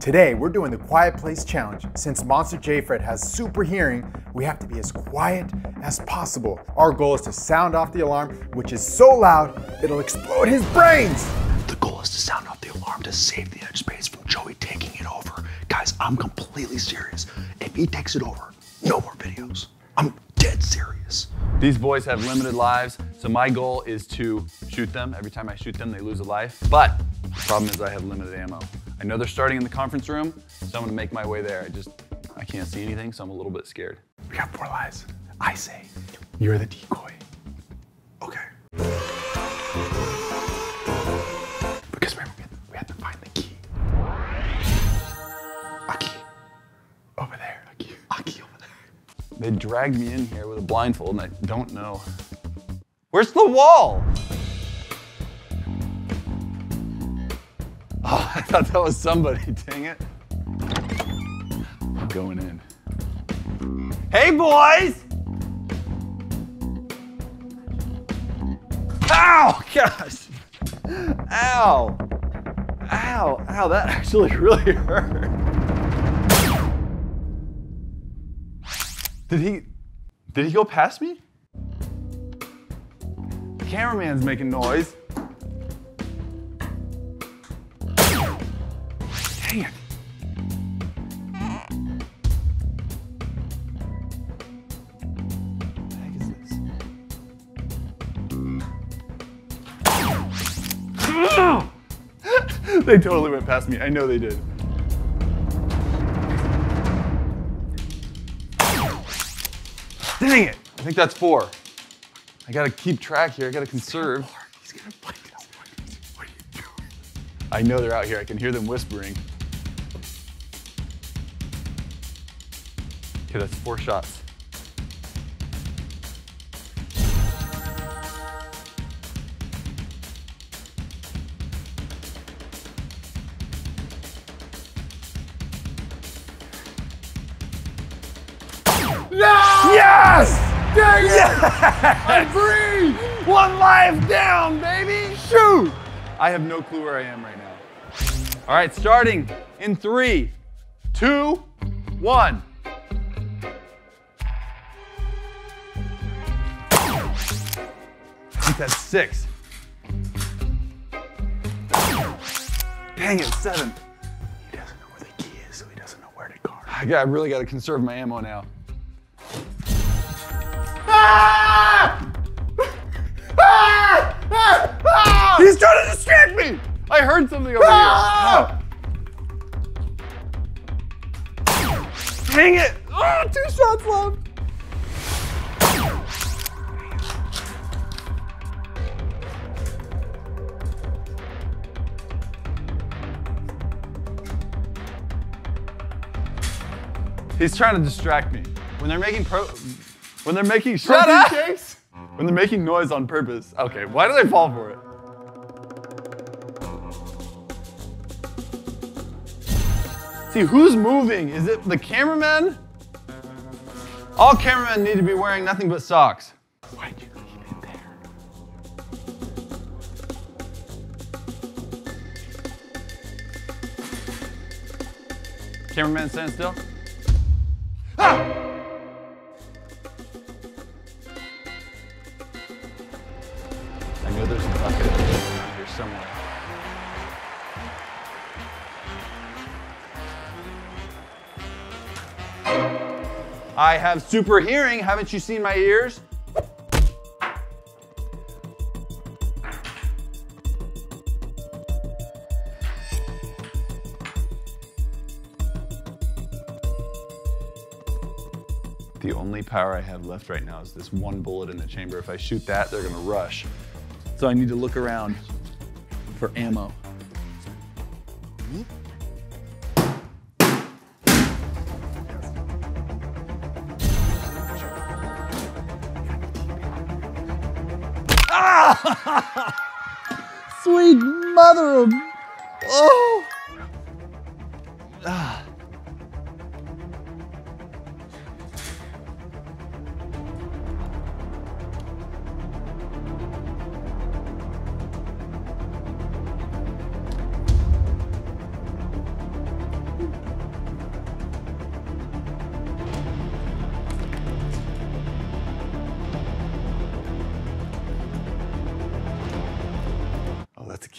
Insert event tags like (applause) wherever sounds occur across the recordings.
Today, we're doing the Quiet Place Challenge. Since Monster J Fred has super hearing, we have to be as quiet as possible. Our goal is to sound off the alarm, which is so loud, it'll explode his brains. The goal is to sound off the alarm to save the edge space from Joey taking it over. Guys, I'm completely serious. If he takes it over, no more videos. I'm dead serious. These boys have limited lives, so my goal is to shoot them. Every time I shoot them, they lose a life. But the problem is I have limited ammo. I know they're starting in the conference room, so I'm gonna make my way there. I just, I can't see anything, so I'm a little bit scared. We got four lives. I say, you're the decoy. Okay. Because remember, we have- we have to find the key. A key. Over there. A key. A key over there. They dragged me in here with a blindfold, and I don't know. Where's the wall? Thought that was somebody, dang it. I'm going in. Hey, boys! Ow, (laughs) gosh! Ow! Ow, ow, that actually (laughs) really hurt. Did he, did he go past me? The cameraman's making noise. They totally went past me. I know they did. Dang it! I think that's four. I gotta keep track here. I gotta conserve. He's gonna bite us. What are you doing? I know they're out here. I can hear them whispering. Okay, that's four shots. Dang it! I'm free! One life down, baby! Shoot! I have no clue where I am right now. All right, starting in three, two, one. I think that's six. Dang it, seven. He doesn't know where the key is, so he doesn't know where to guard. I, got, I really got to conserve my ammo now. He's trying to distract me! I heard something over here. Ah! Dang it! Oh, two shots left. He's trying to distract me. When they're making pro, when they're making shut up. When they're making noise on purpose. Okay, why do they fall for it? See, who's moving? Is it the cameraman? All cameramen need to be wearing nothing but socks. Why'd you leave it there? Cameraman, stand still. I I have super hearing. Haven't you seen my ears? The only power I have left right now is this one bullet in the chamber. If I shoot that, they're gonna rush. So I need to look around for ammo. Sweet mother of. Oh! Ah.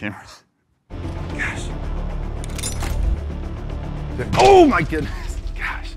Camera. Gosh. Oh my goodness. Gosh.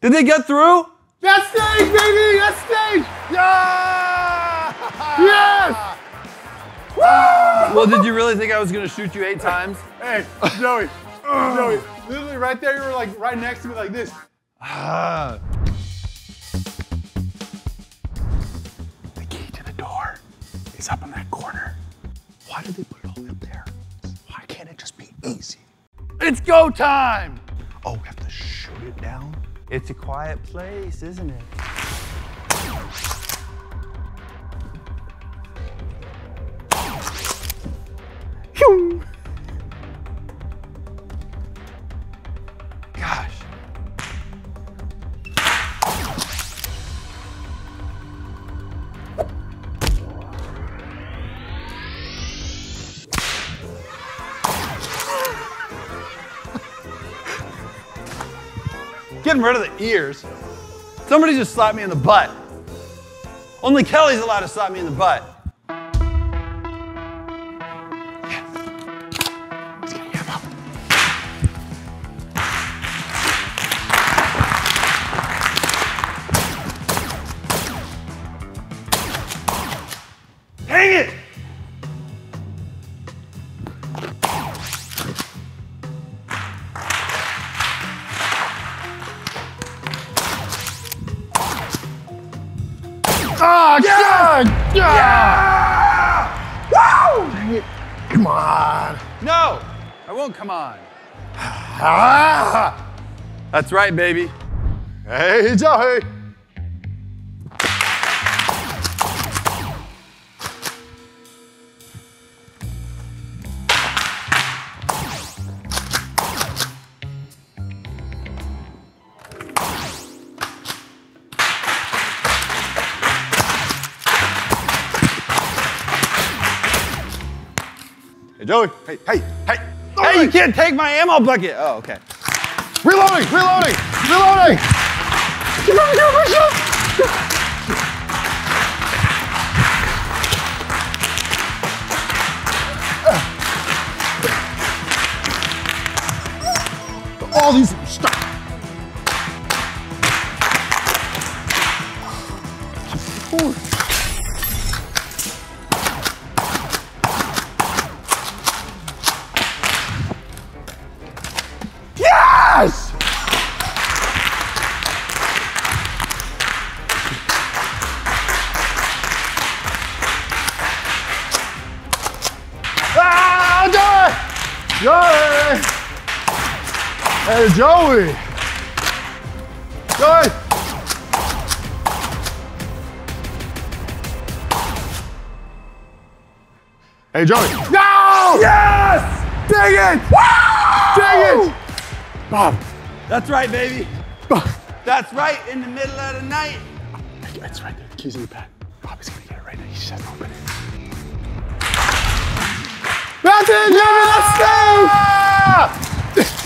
Did they get through? That's stage, baby! That's stage! Yeah! Yes! Well, did you really think I was gonna shoot you eight times? Hey, Joey. Joey, literally right there, you were like right next to me like this. (sighs) Ah. Go time! Oh, we have to shoot it down? It's a quiet place, isn't it? Getting rid of the ears. Somebody just slapped me in the butt. Only Kelly's allowed to slap me in the butt. I won't come on. Ah! (sighs) That's right, baby. Hey, Joey! Hey, Joey! Hey, hey, hey! Hey, you can't take my ammo bucket. Oh, okay. Reloading! Reloading! Reloading! Come on, come on. All these stop. Hey, Joey! Joey! Hey, Joey! No! Yes! Dang it! Dang it! Bob, That's right, baby. Bob. That's right, in the middle of the night. It's right there. Keys in the pad. Bobby's gonna get it right now. He just has to open it. That's it, Jimmy! That's safe!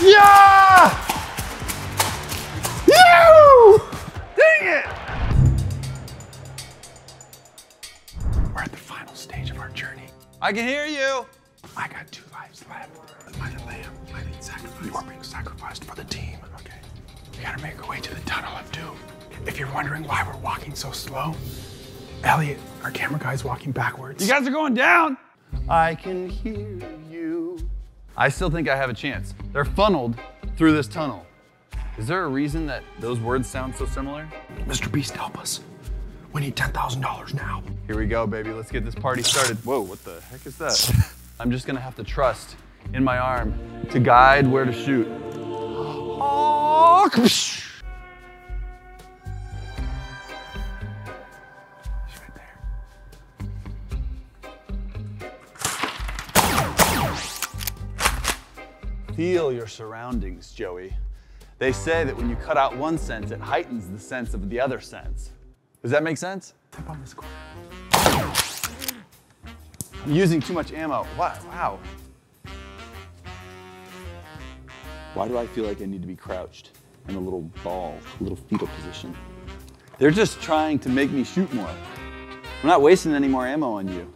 Yeah! You! Dang it! We're at the final stage of our journey. I can hear you. I got two lives left. My lamb, my being sacrificed. You are being sacrificed for the team. Okay. We gotta make our way to the tunnel of doom. If you're wondering why we're walking so slow, Elliot, our camera guy's walking backwards. You guys are going down. I can hear you. I still think I have a chance. They're funneled through this tunnel. Is there a reason that those words sound so similar? Mr. Beast, help us. We need $10,000 now. Here we go, baby. Let's get this party started. Whoa, what the heck is that? (laughs) I'm just gonna have to trust in my arm to guide where to shoot. Oh, Feel your surroundings, Joey. They say that when you cut out one sense, it heightens the sense of the other sense. Does that make sense? Tap on this corner. I'm using too much ammo. Wow. wow. Why do I feel like I need to be crouched in a little ball, a little fetal position? They're just trying to make me shoot more. I'm not wasting any more ammo on you.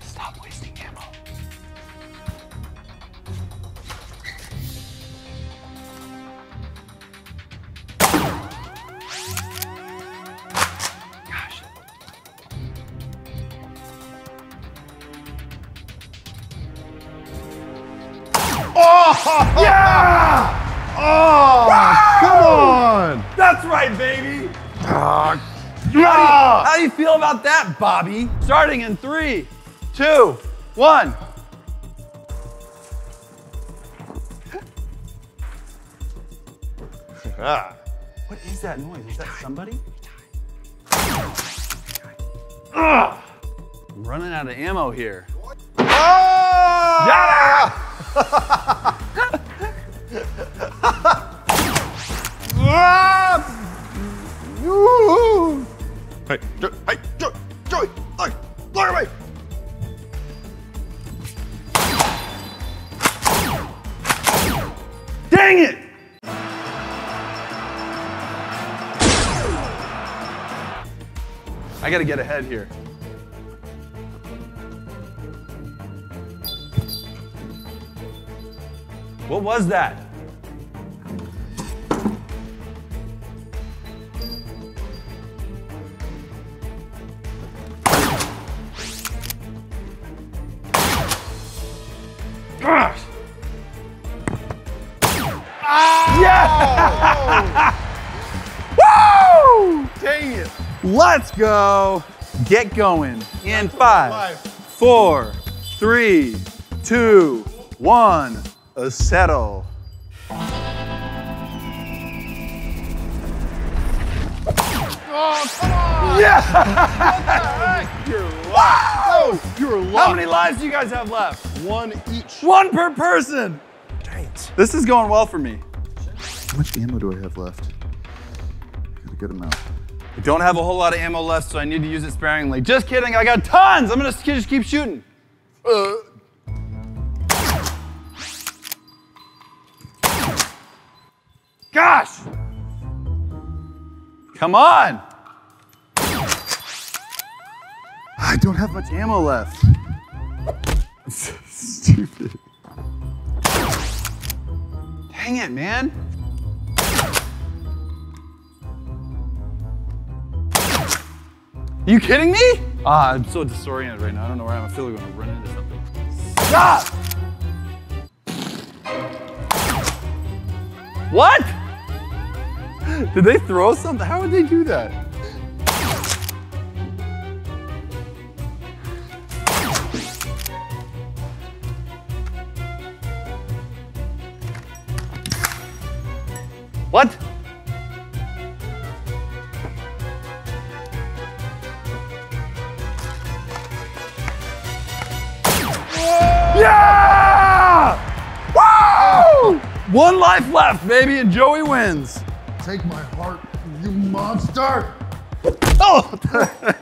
Stop wasting ammo. Gosh. Oh! (laughs) Come oh! On! That's right, baby. Ah. How do you feel about that, Bobby? Starting in three, two, one. Ah. What is that noise? Is that somebody? Ah. I'm running out of ammo here. (laughs) Hey, Jo- hey, Jo- Joey, look, look at me. Dang it! I gotta get ahead here. What was that? Go. Get going. In five, four, three, two, one. A settle. Oh, come on. Yeah! (laughs) You're lost. You're How many lives do you guys have left? One each. One per person. Dang it. This is going well for me. How much ammo do I have left? Got a good amount. I don't have a whole lot of ammo left, so I need to use it sparingly. Just kidding, I got tons. I'm gonna just keep shooting. Uh, Gosh! Come on! I don't have much ammo left. (laughs) Stupid. Dang it, man. You kidding me? Ah, I'm so disoriented right now. I don't know where I am. I feel like I'm gonna run into something. Stop! What? Did they throw something? How would they do that? One life left, baby, and Joey wins. Take my heart, you monster! Oh! (laughs) I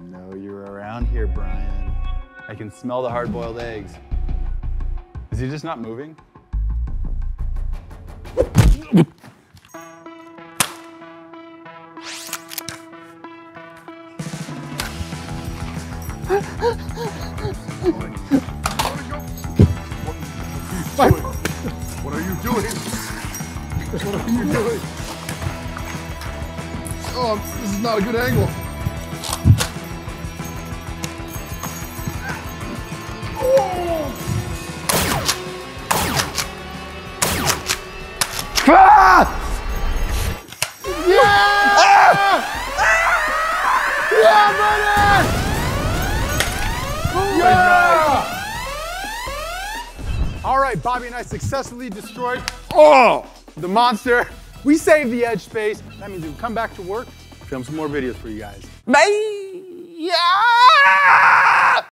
know you're around here, Brian. I can smell the hard boiled eggs. Is he just not moving? All right, Bobby and I successfully destroyed oh, the monster. We saved the edge space. That means we can come back to work, film some more videos for you guys. Bye! Yeah!